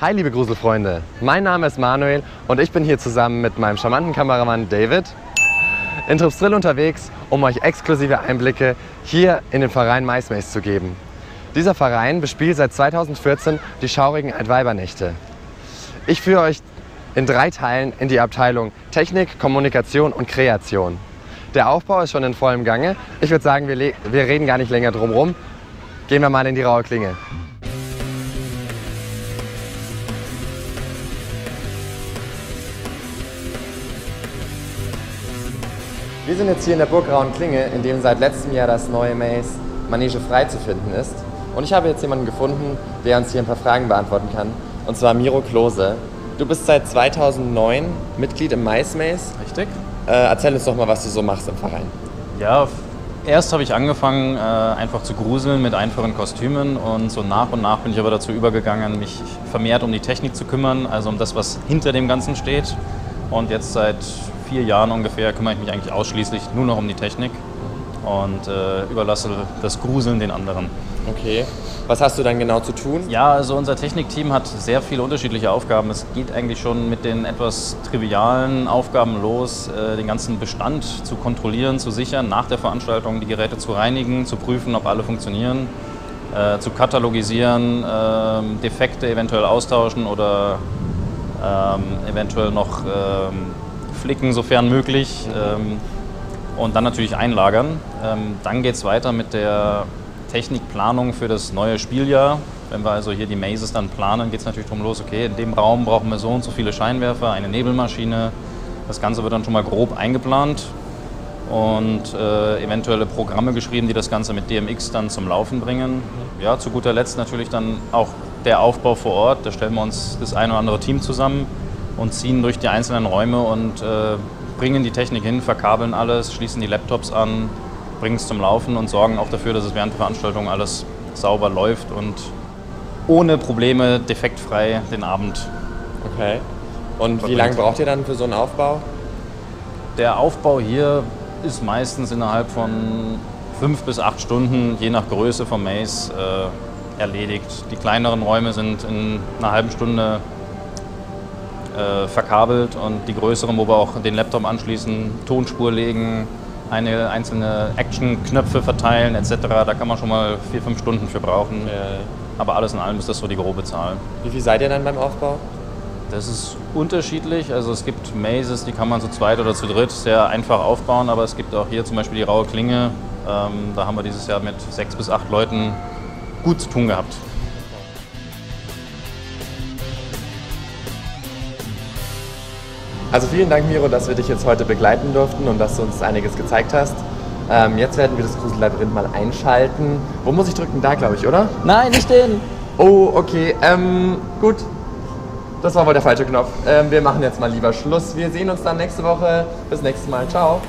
Hi liebe Gruselfreunde, mein Name ist Manuel und ich bin hier zusammen mit meinem charmanten Kameramann David in Trupsdrill unterwegs, um euch exklusive Einblicke hier in den Verein MySpace zu geben. Dieser Verein bespielt seit 2014 die schaurigen Altweibernächte. Ich führe euch in drei Teilen in die Abteilung Technik, Kommunikation und Kreation. Der Aufbau ist schon in vollem Gange. Ich würde sagen, wir, wir reden gar nicht länger drum rum. Gehen wir mal in die raue Klinge. Wir sind jetzt hier in der Burggrauen Klinge, in dem seit letztem Jahr das neue Maze Manege frei zu finden ist. Und ich habe jetzt jemanden gefunden, der uns hier ein paar Fragen beantworten kann. Und zwar Miro Klose. Du bist seit 2009 Mitglied im Mice Maze. Richtig. Äh, erzähl uns doch mal, was du so machst im Verein. Ja, erst habe ich angefangen, äh, einfach zu gruseln mit einfachen Kostümen und so nach und nach bin ich aber dazu übergegangen, mich vermehrt um die Technik zu kümmern, also um das, was hinter dem Ganzen steht. Und jetzt seit vier Jahren ungefähr kümmere ich mich eigentlich ausschließlich nur noch um die Technik und äh, überlasse das Gruseln den anderen. Okay. Was hast du dann genau zu tun? Ja, also unser Technikteam hat sehr viele unterschiedliche Aufgaben. Es geht eigentlich schon mit den etwas trivialen Aufgaben los, äh, den ganzen Bestand zu kontrollieren, zu sichern, nach der Veranstaltung die Geräte zu reinigen, zu prüfen, ob alle funktionieren, äh, zu katalogisieren, äh, Defekte eventuell austauschen oder ähm, eventuell noch ähm, flicken, sofern möglich. Ähm, und dann natürlich einlagern. Ähm, dann geht es weiter mit der Technikplanung für das neue Spieljahr. Wenn wir also hier die Mazes dann planen, geht es natürlich darum los, okay, in dem Raum brauchen wir so und so viele Scheinwerfer, eine Nebelmaschine. Das Ganze wird dann schon mal grob eingeplant und äh, eventuelle Programme geschrieben, die das Ganze mit DMX dann zum Laufen bringen. Ja, zu guter Letzt natürlich dann auch der Aufbau vor Ort. Da stellen wir uns das ein oder andere Team zusammen und ziehen durch die einzelnen Räume und äh, bringen die Technik hin, verkabeln alles, schließen die Laptops an, bringen es zum Laufen und sorgen auch dafür, dass es während der Veranstaltung alles sauber läuft und ohne Probleme, defektfrei den Abend. Okay. Und wie lange braucht ihr dann für so einen Aufbau? Der Aufbau hier ist meistens innerhalb von fünf bis acht Stunden, je nach Größe vom Maze, äh, erledigt. Die kleineren Räume sind in einer halben Stunde äh, verkabelt und die größeren, wo wir auch den Laptop anschließen, Tonspur legen, eine einzelne Action-Knöpfe verteilen etc. Da kann man schon mal vier, fünf Stunden für brauchen. Ja. Aber alles in allem ist das so die grobe Zahl. Wie viel seid ihr dann beim Aufbau? Das ist unterschiedlich. Also es gibt Mazes, die kann man zu zweit oder zu dritt sehr einfach aufbauen, aber es gibt auch hier zum Beispiel die raue Klinge. Ähm, da haben wir dieses Jahr mit sechs bis acht Leuten gut zu tun gehabt. Also vielen Dank, Miro, dass wir dich jetzt heute begleiten durften und dass du uns einiges gezeigt hast. Ähm, jetzt werden wir das Grusellabyrinth mal einschalten. Wo muss ich drücken? Da, glaube ich, oder? Nein, nicht den. Oh, okay. Ähm, gut. Das war wohl der falsche Knopf. Ähm, wir machen jetzt mal lieber Schluss. Wir sehen uns dann nächste Woche. Bis nächstes Mal. Ciao.